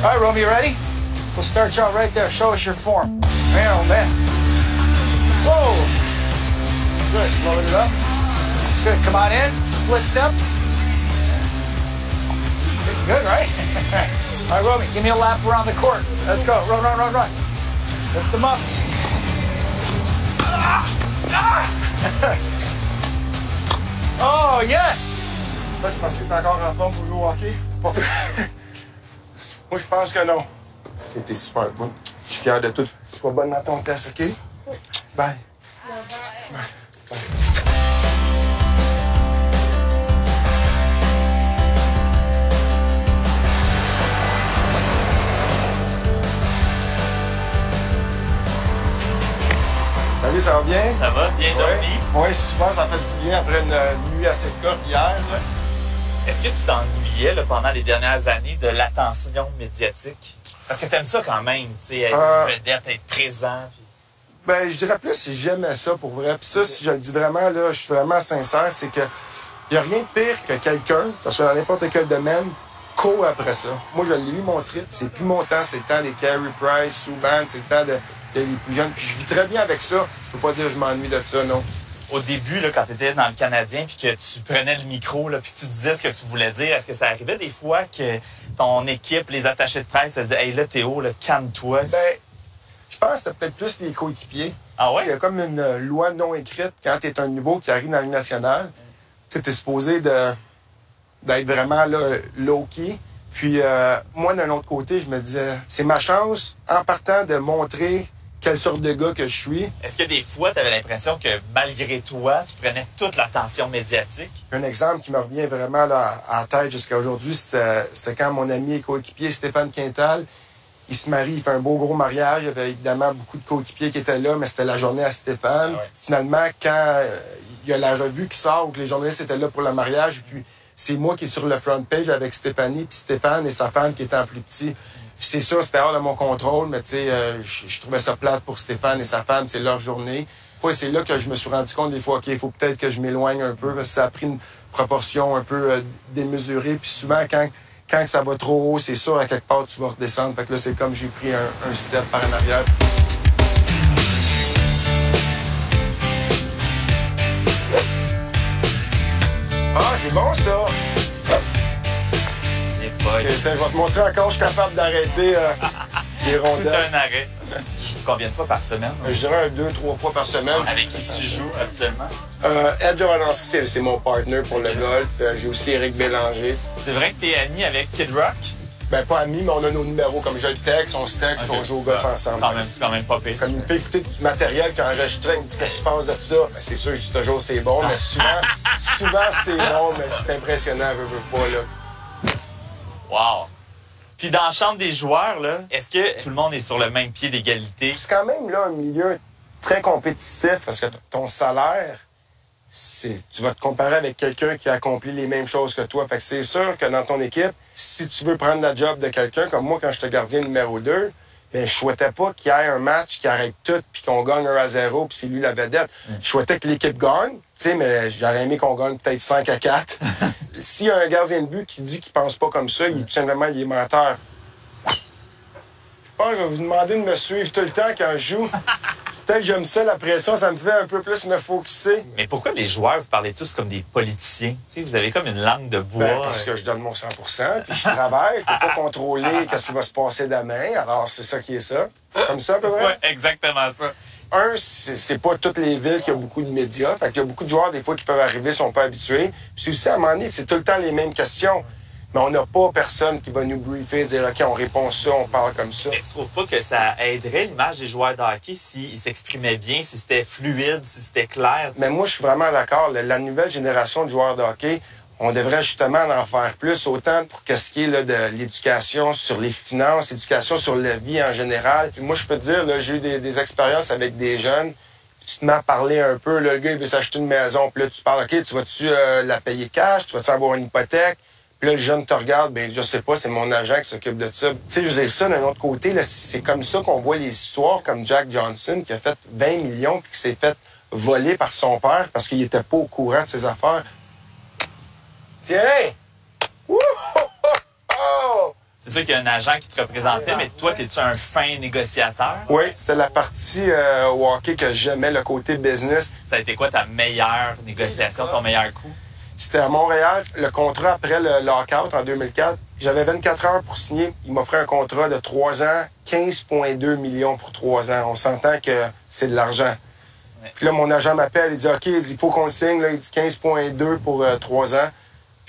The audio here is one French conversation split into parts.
All right, Romy, you ready? We'll start you out right there. Show us your form. Man, oh man. Whoa. Good. Load it up. Good. Come on in. Split step. Good, right? All right, Romy, give me a lap around the court. Let's go. Run, run, run, run. Lift them up. oh, yes! Là, tu penses que t'es encore en forme pour jouer au hockey? Moi, je pense que non. T'es super bonne. Je suis fier de tout. Sois bonne dans ton test, OK? Bye. Salut, ça va bien? Ça va? Bien dormi? Oui, super, ça fait du bien après une nuit assez courte hier. là. Est-ce que tu t'ennuyais là, pendant les dernières années de l'attention médiatique? Parce que t'aimes ça quand même, tu sais, être Euh. vedette, être présent. Ben, je dirais plus si j'aimais ça pour vrai. Puis ça, si je le dis vraiment, là, je suis vraiment sincère, c'est que y a rien de pire que quelqu'un, que ce soit dans n'importe quel domaine, court après ça. Moi, je l'ai eu mon trip. C'est plus mon temps, c'est le temps des Carey Price, Subban, c'est le temps de, de les plus jeunes. Puis je vis très bien avec ça. Je peux pas dire que je m'ennuie de ça, non. Au début, là, quand tu étais dans le Canadien, puis que tu prenais le micro, là, puis que tu disais ce que tu voulais dire, est-ce que ça arrivait des fois que ton équipe, les attachés de presse, te disaient Hey là, Théo, là, calme-toi? Ben, je pense que c'était peut-être plus les coéquipiers. Ah ouais? C'est comme une euh, loi non écrite quand tu es un nouveau qui arrive dans la Ligue nationale. Tu sais, t'es supposé de, d'être vraiment là, low-key. Puis euh, moi, d'un autre côté, je me disais, c'est ma chance, en partant, de montrer quelle sorte de gars que je suis. Est-ce que des fois, tu avais l'impression que malgré toi, tu prenais toute l'attention médiatique? Un exemple qui me revient vraiment là, à la tête jusqu'à aujourd'hui, c'était, quand mon ami et coéquipier Stéphane Quintal, il se marie, il fait un beau gros mariage. Il y avait évidemment beaucoup de coéquipiers qui étaient là, mais c'était la journée à Stéphane. Ah ouais. Finalement, quand euh, il y a la revue qui sort où que les journalistes étaient là pour le mariage, puis c'est moi qui est sur le front page avec Stéphanie, puis Stéphane et sa femme qui étaient en plus petit. C'est sûr, c'était hors de mon contrôle, mais tu sais, euh, je trouvais ça plate pour Stéphane et sa femme, c'est leur journée. Fois, c'est là que je me suis rendu compte des fois, OK, il faut peut-être que je m'éloigne un peu, parce que ça a pris une proportion un peu euh, démesurée. Puis souvent, quand, quand ça va trop haut, c'est sûr, à quelque part, tu vas redescendre. Fait que là, c'est comme j'ai pris un, un step par en arrière. Te montrer encore, je suis capable d'arrêter euh, les tout rondelles. un arrêt. tu joues combien de fois par semaine? Je dirais un, deux, trois fois par semaine. Avec qui tu joues actuellement? Euh, Ed Jovanovski, c'est- mon partner pour le golf. Euh, J'ai aussi Eric Bélanger. C'est vrai que t'es ami avec Kid Rock? Ben, pas amis, mais on a nos numéros. Comme je le texte, on se texte, Ok. on joue au golf Ah, ensemble. Quand même, quand même pas pire. Comme il me fait écouter du matériel qui est enregistré, il me dit Qu'est-ce que tu penses de ça? Ben, C'est sûr, je dis toujours c'est bon, mais souvent, souvent c'est bon, mais c'est impressionnant, je veux pas. Là. Wow! Puis dans la chambre des joueurs, là, est-ce que tout le monde est sur le même pied d'égalité? C'est quand même là un milieu très compétitif parce que ton salaire, c'est tu vas te comparer avec quelqu'un qui a accompli les mêmes choses que toi. Fait que c'est sûr que dans ton équipe, si tu veux prendre la job de quelqu'un, comme moi quand j'étais gardien numéro 2, ben, je souhaitais pas qu'il y ait un match qui arrête tout puis qu'on gagne 1 à 0 puis c'est lui la vedette. Je souhaitais que l'équipe gagne, tu sais, mais j'aurais aimé qu'on gagne peut-être 5 à 4. S'il y a un gardien de but qui dit qu'il pense pas comme ça, il est tout simplement il est menteur. Je pense que je vais vous demander de me suivre tout le temps quand je joue. Peut-être que j'aime ça, la pression, ça me fait un peu plus me focuser. Mais pourquoi les joueurs, vous parlez tous comme des politiciens? Tu sais, vous avez comme une langue de bois. Ben, parce que je donne mon 100% puis je travaille, je peux pas contrôler qu'est-ce qui va se passer demain. Alors, c'est ça qui est ça. Comme ça, à peu près? Ouais, exactement ça. Un, c'est pas toutes les villes qui ont beaucoup de médias. Fait qu'il y a beaucoup de joueurs, des fois, qui peuvent arriver, sont pas habitués. Puis c'est aussi, à un moment donné, c'est tout le temps les mêmes questions. Mais on n'a pas personne qui va nous briefer, dire, OK, on répond ça, on parle comme ça. Mais tu trouves pas que ça aiderait l'image des joueurs de hockey s'ils s'exprimaient bien, si c'était fluide, si c'était clair? Mais moi, je suis vraiment d'accord. La nouvelle génération de joueurs de hockey, on devrait justement en faire plus, autant pour qu'est-ce qui est de l'éducation sur les finances, l'éducation sur la vie en général. Puis moi, je peux te dire, j'ai eu des, expériences avec des jeunes. puis Tu te mets un peu. Là, le gars, il veut s'acheter une maison. Puis là, tu parles, OK, tu vas-tu euh, la payer cash? Tu vas-tu avoir une hypothèque? Puis là, le jeune te regarde, ben je sais pas, c'est mon agent qui s'occupe de ça. Tu sais, je veux dire ça d'un autre côté, c'est comme ça qu'on voit les histoires comme Jack Johnson qui a fait 20 millions puis qui s'est fait voler par son père parce qu'il était pas au courant de ses affaires. Tiens! C'est sûr qu'il y a un agent qui te représentait, mais toi, es-tu un fin négociateur? Oui, c'était la partie euh, au hockey que j'aimais, le côté business. Ça a été quoi ta meilleure négociation, ton meilleur coup? C'était à Montréal. Le contrat après le lockout en 2004, j'avais 24 heures pour signer. Il m'offrait un contrat de 3 ans, 15,2 millions pour 3 ans. On s'entend que c'est de l'argent. Puis là, mon agent m'appelle, il dit OK, il dit, faut qu'on le signe. Là, il dit 15,2 pour 3 ans.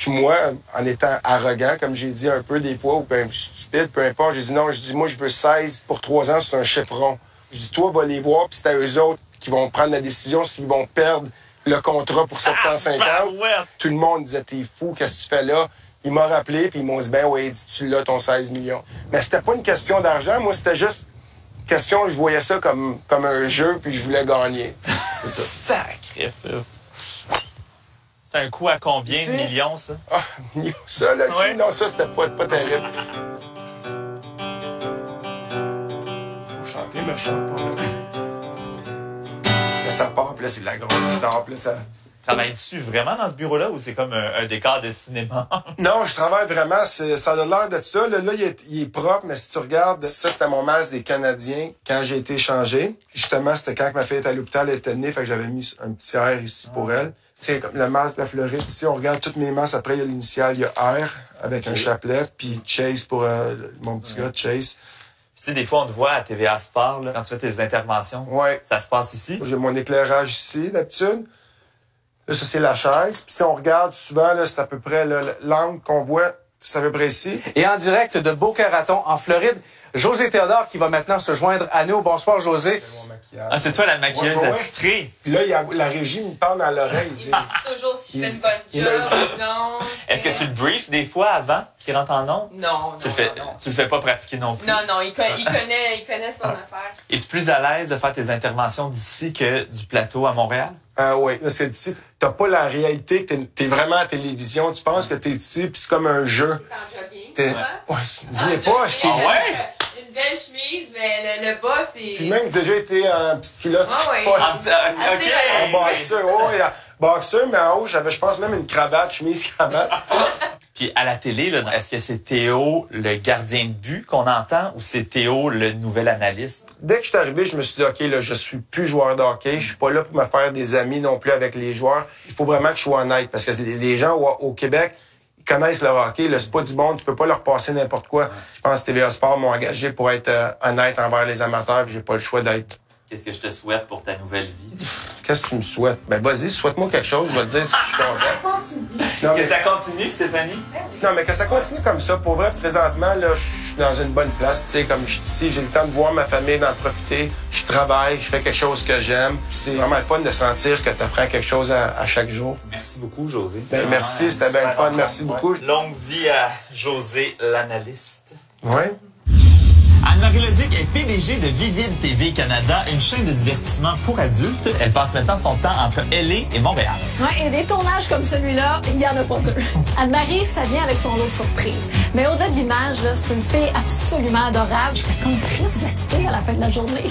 Puis moi, en étant arrogant, comme j'ai dit un peu des fois, ou ben, stupide, peu importe, j'ai dit non, je dis moi, je veux 16 pour 3 ans, c'est un chiffron. Je dis toi, va les voir, puis c'est à eux autres qui vont prendre la décision s'ils vont perdre le contrat pour 750. Ah, ben ouais. Tout le monde disait t'es fou, qu'est-ce que tu fais là? Ils m'ont rappelé, puis ils m'ont dit ben oui, dis-tu là ton 16 millions? Mais c'était pas une question d'argent, moi, c'était juste question, je voyais ça comme, comme un jeu, puis je voulais gagner. C'est ça. Sacrifice. C'est un coup à combien de millions, ça? Ah, ça, là, Ouais. non, ça, c'était pas, pas terrible. Faut chanter, mais je chante pas, là. Là, ça part, puis là, c'est de la grosse guitare, puis là, ça... Travailles-tu vraiment dans ce bureau-là ou c'est comme un, un décor de cinéma? Non, je travaille vraiment, c'est- ça a l'air de ça. Là, là, il, est, il est propre, mais si tu regardes, ça, c'était mon masque des Canadiens quand j'ai été changé. Justement, c'était quand ma fille était à l'hôpital, elle était née, fait que j'avais mis un petit R ici pour elle. Tu sais, comme le masque de la Floride, ici, on regarde toutes mes masques, après, il y a l'initiale, il y a R avec un chapelet, puis Chase pour euh, mon petit gars, Chase. tu sais, des fois, on te voit à TVA Sport, là, quand tu fais tes interventions. Ouais. Ça se passe ici? J'ai mon éclairage ici, d'habitude. Là, ça, c'est la chaise. Puis si on regarde souvent, là, c'est à peu près là, l'angle qu'on voit, c'est à peu près ici. Et en direct de Boca Raton, en Floride, José Théodore qui va maintenant se joindre à nous. Bonsoir, José. Ah, c'est toi la maquilleuse Ouais, ouais, ouais. attitrée. Puis là, il y a, la régie me parle dans l'oreille. Il dit, C'est toujours si je fais une bonne job, non. Est-ce que tu le briefes des fois avant qu'il rentre en nombre? Non, non, Tu le fais, non, non. tu le fais pas pratiquer non plus. Non, non, il, con- il connaît, il connaît son affaire. Es-tu plus à l'aise de faire tes interventions d'ici que du plateau à Montréal? Ah oui, parce que d'ici, t'as pas la réalité que t'es, t'es vraiment à la télévision. Tu penses que t'es ici, puis c'est comme un jeu. T'es en? Ouais, En dis pas, je t'ai Ah ouais? Une belle chemise, mais le, le bas, c'est... Puis même déjà été en petite culotte. Ah oui. Ouais. En ah, Assez OK. En boxeur, ouais, en boxeur, mais en haut, j'avais, je pense, même une cravate, chemise cravate. Puis à la télé, est-ce que c'est Théo, le gardien de but qu'on entend, ou c'est Théo, le nouvel analyste? Dès que je suis arrivé, je me suis dit, OK, là, je suis plus joueur de hockey. Je suis pas là pour me faire des amis non plus avec les joueurs. Il faut vraiment que je sois honnête parce que les, gens au, Québec, ils connaissent le hockey. Là, c'est pas du monde. Tu peux pas leur passer n'importe quoi. Je pense que TVA Sport m'ont engagé pour être euh, honnête envers les amateurs. puis J'ai pas le choix d'être. Qu'est-ce que je te souhaite pour ta nouvelle vie? Qu'est-ce que tu me souhaites? Ben, vas-y, souhaite-moi quelque chose. Je vais te dire si je suis content. Non, Que mais, ça continue, Stéphanie? non, mais que ça continue comme ça. Pour vrai, présentement, là, je suis dans une bonne place. Tu sais, comme je suis ici, j'ai le temps de voir ma famille, d'en profiter. Je travaille, je fais quelque chose que j'aime. Puis C'est vraiment le fun de sentir que tu apprends quelque chose à, à chaque jour. Merci beaucoup, José. Ben, merci, c'était bien le fun. Merci beaucoup. Longue vie à José, l'analyste. Ouais. Anne-Marie Lozic est PDG de Vivid TV Canada, une chaîne de divertissement pour adultes. Elle passe maintenant son temps entre LA et Montréal. Ouais, et des tournages comme celui-là, il y en a pas deux. Anne-Marie, ça vient avec son lot de surprises. Mais au-delà de l'image, c'est une fille absolument adorable. J'étais comme triste de la quitter à la fin de la journée.